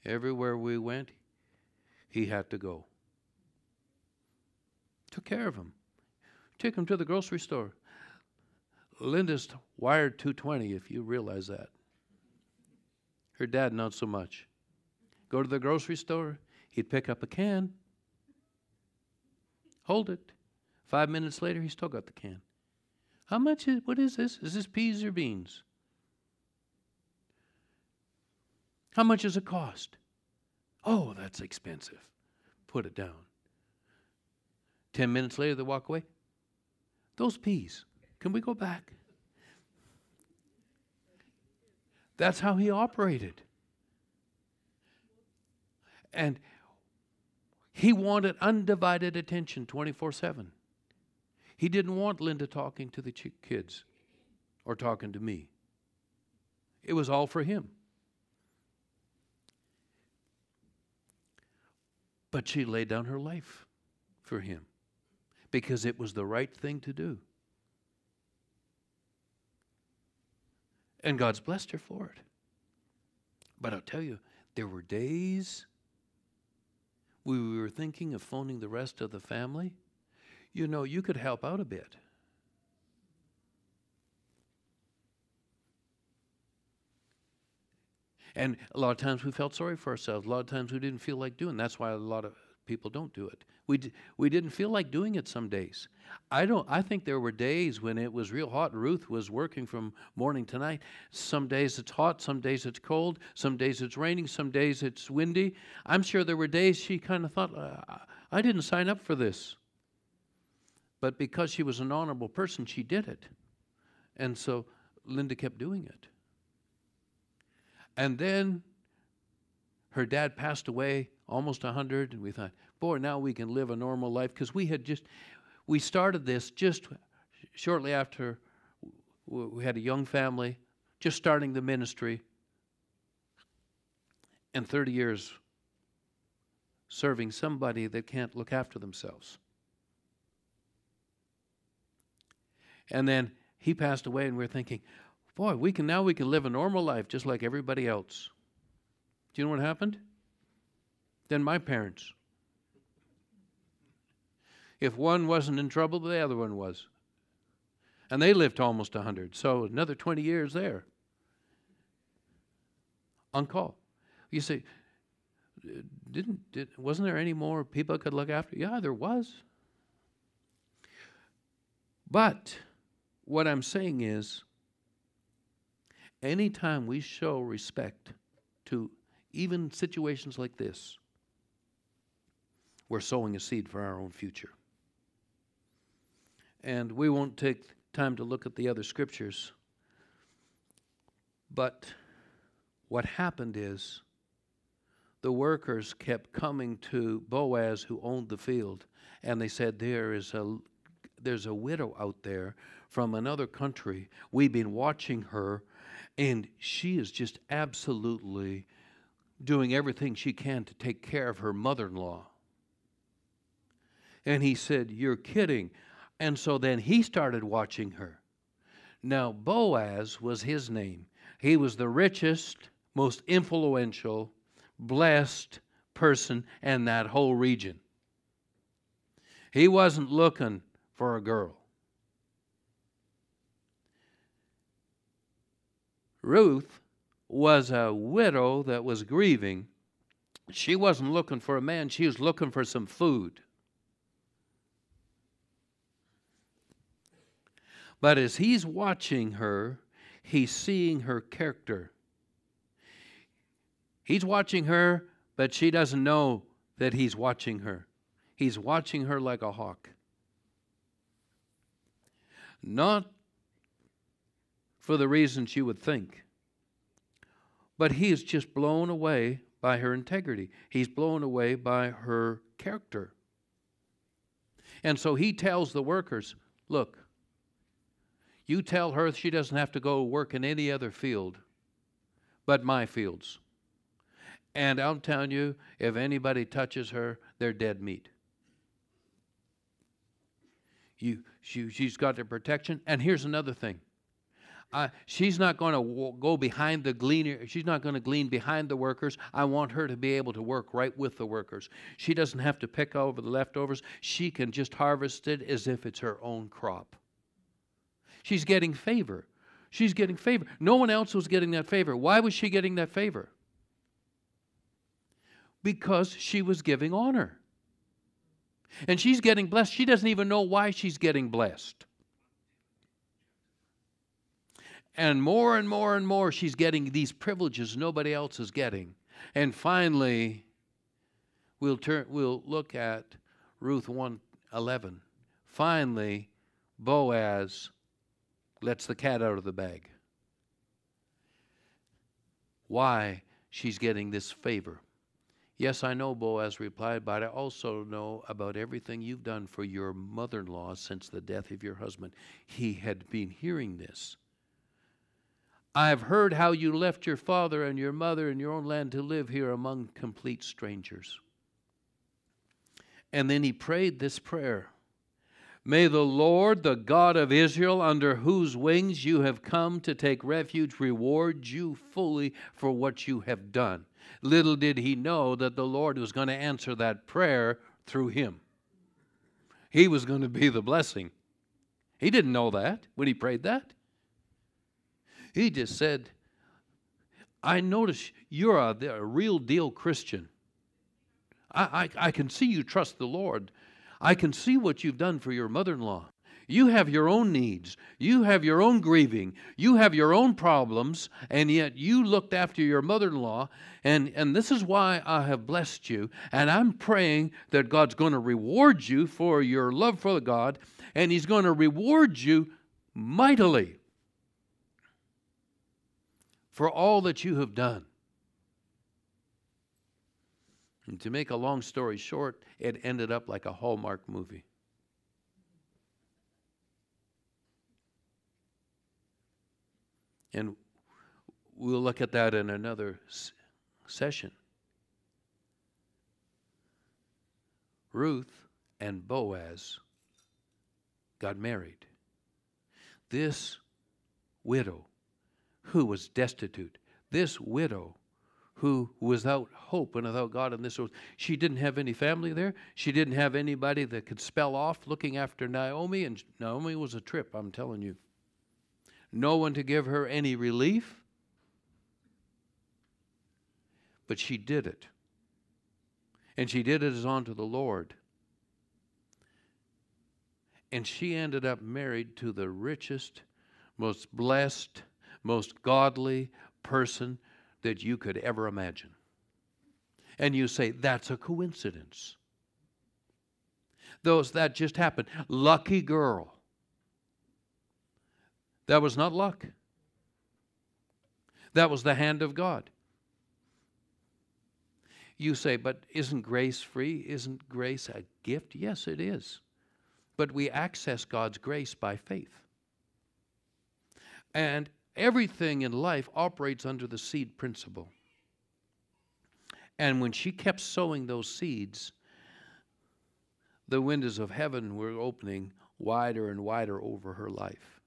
Everywhere we went, he had to go. Took care of him. Took him to the grocery store. Linda's wired 220, if you realize that. Her dad, not so much. Go to the grocery store, he'd pick up a can, hold it. Five minutes later, he still got the can. How much is, what is this? Is this peas or beans? How much does it cost? Oh, that's expensive. Put it down. Ten minutes later, they walk away. Those peas. Can we go back? That's how he operated. And he wanted undivided attention 24 7. He didn't want Linda talking to the kids or talking to me. It was all for him. But she laid down her life for him because it was the right thing to do. And God's blessed her for it. But I'll tell you, there were days we were thinking of phoning the rest of the family. You know, you could help out a bit. And a lot of times we felt sorry for ourselves. A lot of times we didn't feel like doing. That's why a lot of people don't do it. We d- we didn't feel like doing it some days. I don't. I think there were days when it was real hot. Ruth was working from morning to night. Some days it's hot. Some days it's cold. Some days it's raining. Some days it's windy. I'm sure there were days she kind of thought, uh, I didn't sign up for this. But because she was an honorable person, she did it, and so Linda kept doing it. And then her dad passed away almost 100 and we thought boy now we can live a normal life because we had just we started this just shortly after we had a young family just starting the ministry. And 30 years serving somebody that can't look after themselves. And then he passed away and we we're thinking boy we can now we can live a normal life just like everybody else. Do you know what happened than my parents. If one wasn't in trouble, the other one was. And they lived almost 100, so another 20 years there. On call. You say, didn't did, wasn't there any more people could look after? Yeah, there was. But what I'm saying is, anytime we show respect to even situations like this, we're sowing a seed for our own future. And we won't take time to look at the other scriptures. But what happened is the workers kept coming to Boaz, who owned the field, and they said, There is a there's a widow out there from another country. We've been watching her, and she is just absolutely doing everything she can to take care of her mother in law. And he said, You're kidding. And so then he started watching her. Now, Boaz was his name. He was the richest, most influential, blessed person in that whole region. He wasn't looking for a girl. Ruth was a widow that was grieving. She wasn't looking for a man, she was looking for some food. But as he's watching her, he's seeing her character. He's watching her, but she doesn't know that he's watching her. He's watching her like a hawk. Not for the reasons you would think, but he is just blown away by her integrity. He's blown away by her character. And so he tells the workers, Look, you tell her she doesn't have to go work in any other field but my fields. And I'm telling you, if anybody touches her, they're dead meat. You, she, she's got the protection. And here's another thing. Uh, she's not going to go behind the gleaner. She's not going to glean behind the workers. I want her to be able to work right with the workers. She doesn't have to pick over the leftovers. She can just harvest it as if it's her own crop. She's getting favor. She's getting favor. No one else was getting that favor. Why was she getting that favor? Because she was giving honor. And she's getting blessed. She doesn't even know why she's getting blessed. And more and more and more, she's getting these privileges nobody else is getting. And finally, we'll turn we'll look at Ruth 1:11. Finally, Boaz lets the cat out of the bag. Why she's getting this favor. Yes, I know, Boaz replied, but I also know about everything you've done for your mother in law since the death of your husband. He had been hearing this. I've heard how you left your father and your mother in your own land to live here among complete strangers. And then he prayed this prayer May the Lord, the God of Israel, under whose wings you have come to take refuge, reward you fully for what you have done. Little did he know that the Lord was going to answer that prayer through him. He was going to be the blessing. He didn't know that when he prayed that. He just said, I notice you're a, a real deal Christian. I, I, I can see you trust the Lord. I can see what you've done for your mother in law. You have your own needs. You have your own grieving. You have your own problems, and yet you looked after your mother in law. And, and this is why I have blessed you. And I'm praying that God's going to reward you for your love for God, and He's going to reward you mightily for all that you have done. And to make a long story short, it ended up like a Hallmark movie. And we'll look at that in another session. Ruth and Boaz got married. This widow who was destitute, this widow who without hope and without God in this world. She didn't have any family there. She didn't have anybody that could spell off looking after Naomi, and Naomi was a trip, I'm telling you. No one to give her any relief. But she did it. And she did it as unto the Lord. And she ended up married to the richest, most blessed, most godly person that you could ever imagine. And you say, that's a coincidence. Those that just happened. Lucky girl. That was not luck. That was the hand of God. You say, but isn't grace free? Isn't grace a gift? Yes, it is. But we access God's grace by faith. And everything in life operates under the seed principle. And when she kept sowing those seeds, the windows of heaven were opening wider and wider over her life.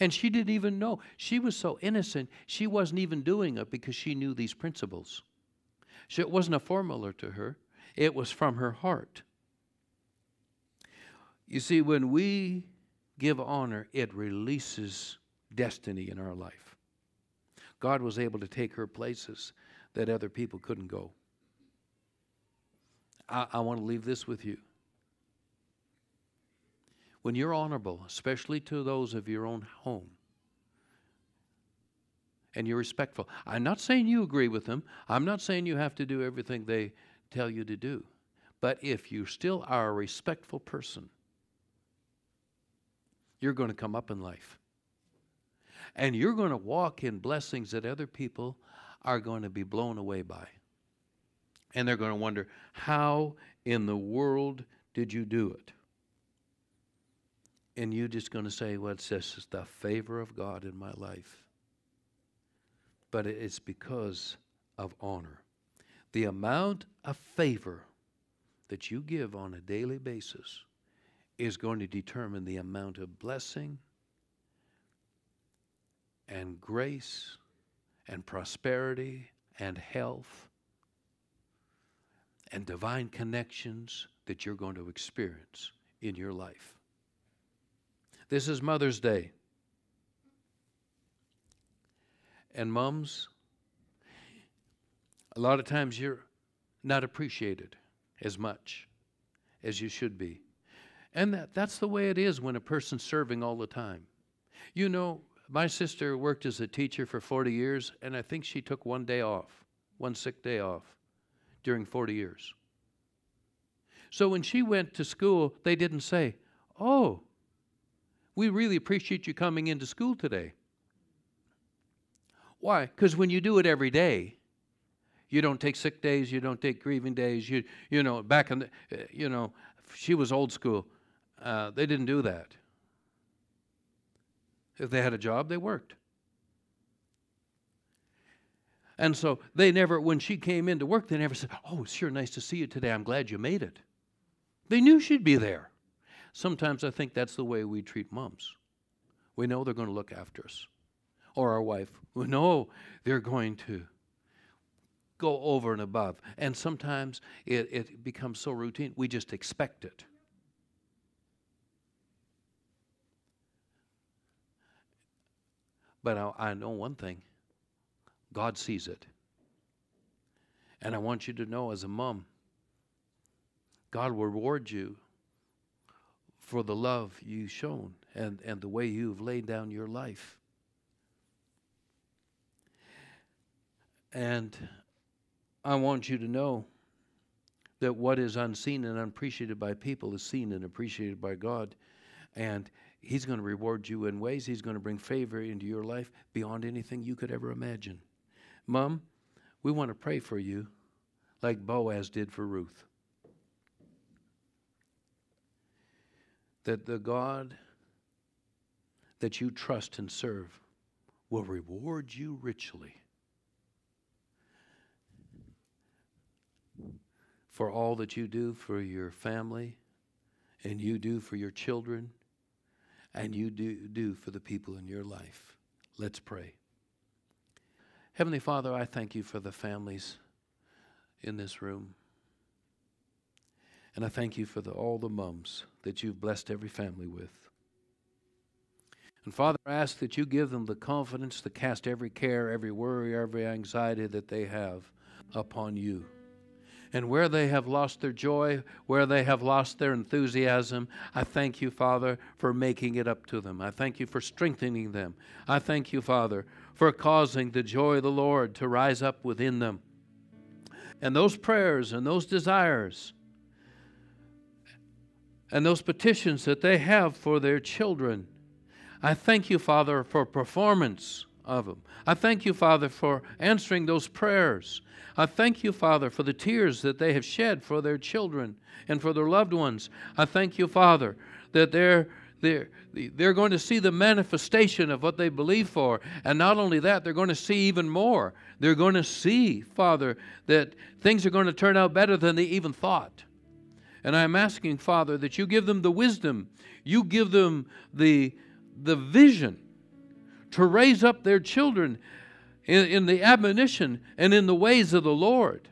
And she didn't even know. She was so innocent, she wasn't even doing it because she knew these principles. So it wasn't a formula to her, it was from her heart. You see, when we give honor, it releases destiny in our life. God was able to take her places that other people couldn't go. I, I want to leave this with you. When you're honorable, especially to those of your own home, and you're respectful, I'm not saying you agree with them, I'm not saying you have to do everything they tell you to do. But if you still are a respectful person, you're going to come up in life. And you're going to walk in blessings that other people are going to be blown away by. And they're going to wonder, how in the world did you do it? And you're just going to say, well, it's just the favor of God in my life. But it's because of honor. The amount of favor that you give on a daily basis is going to determine the amount of blessing and grace and prosperity and health and divine connections that you're going to experience in your life. This is Mother's Day. And moms, a lot of times you're not appreciated as much as you should be. And that, that's the way it is when a person's serving all the time. You know, my sister worked as a teacher for 40 years, and I think she took one day off, one sick day off during 40 years. So when she went to school, they didn't say, Oh, we really appreciate you coming into school today. Why? Because when you do it every day, you don't take sick days, you don't take grieving days. You, you know, back in the, uh, you know, she was old school. Uh, they didn't do that. If they had a job, they worked. And so they never, when she came into work, they never said, Oh, sure nice to see you today. I'm glad you made it. They knew she'd be there. Sometimes I think that's the way we treat moms. We know they're going to look after us, or our wife. We know they're going to go over and above. And sometimes it, it becomes so routine, we just expect it. But I, I know one thing God sees it. And I want you to know as a mom, God will reward you for the love you've shown and, and the way you've laid down your life. And I want you to know that what is unseen and unappreciated by people is seen and appreciated by God. And He's going to reward you in ways, He's going to bring favor into your life beyond anything you could ever imagine. Mom, we want to pray for you like Boaz did for Ruth. That the God that you trust and serve will reward you richly for all that you do for your family and you do for your children and you do, do for the people in your life. Let's pray. Heavenly Father, I thank you for the families in this room. And I thank you for the, all the mums that you've blessed every family with. And Father, I ask that you give them the confidence to cast every care, every worry, every anxiety that they have upon you. And where they have lost their joy, where they have lost their enthusiasm, I thank you, Father, for making it up to them. I thank you for strengthening them. I thank you, Father, for causing the joy of the Lord to rise up within them. And those prayers and those desires and those petitions that they have for their children, I thank you, Father, for performance of them. I thank you, Father, for answering those prayers. I thank you, Father, for the tears that they have shed for their children and for their loved ones. I thank you, Father, that they're they're, they're going to see the manifestation of what they believe for. And not only that, they're going to see even more. They're going to see, Father, that things are going to turn out better than they even thought. And I'm asking, Father, that you give them the wisdom, you give them the, the vision to raise up their children in, in the admonition and in the ways of the Lord.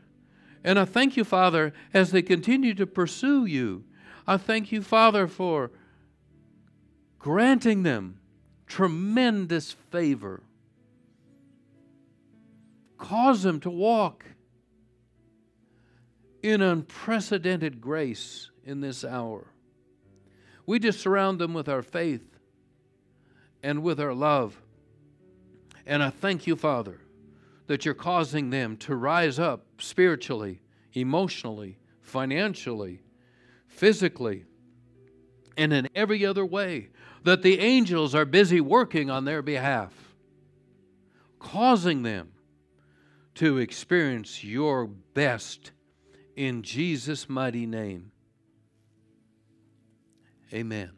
And I thank you, Father, as they continue to pursue you. I thank you, Father, for granting them tremendous favor. Cause them to walk in unprecedented grace in this hour. We just surround them with our faith and with our love. And I thank you, Father, that you're causing them to rise up spiritually, emotionally, financially, physically, and in every other way that the angels are busy working on their behalf, causing them to experience your best in Jesus' mighty name. Amen.